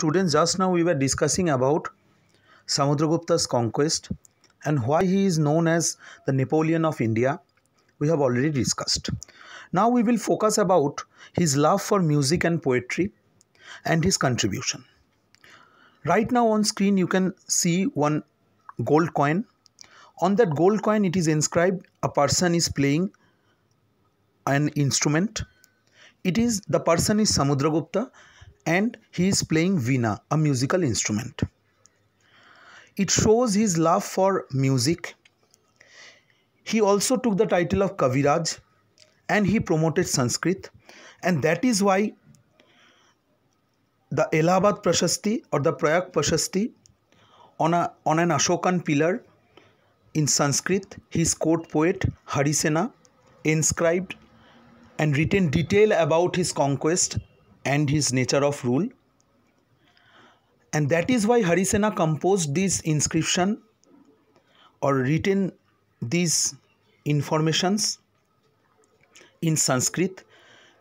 students, just now we were discussing about Samudragupta's conquest and why he is known as the Napoleon of India. We have already discussed. Now we will focus about his love for music and poetry and his contribution. Right now on screen you can see one gold coin. On that gold coin it is inscribed a person is playing an instrument. It is the person is Samudragupta and he is playing veena, a musical instrument. It shows his love for music. He also took the title of Kaviraj and he promoted Sanskrit, and that is why the Allahabad Prashasti or the Prayag Prashasti on, a, on an Ashokan pillar in Sanskrit, his court poet Harisena inscribed and written detail about his conquest and his nature of rule. And that is why Harisena composed this inscription or written these informations in Sanskrit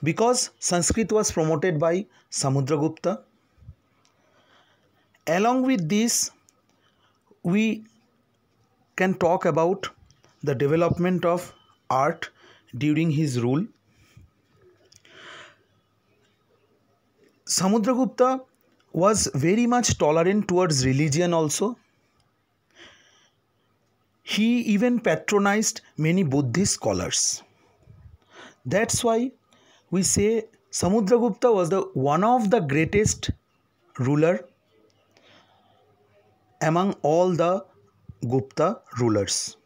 because Sanskrit was promoted by Samudragupta. Along with this, we can talk about the development of art during his rule Samudragupta was very much tolerant towards religion also. He even patronized many Buddhist scholars. That's why we say Samudragupta was the one of the greatest ruler among all the Gupta rulers.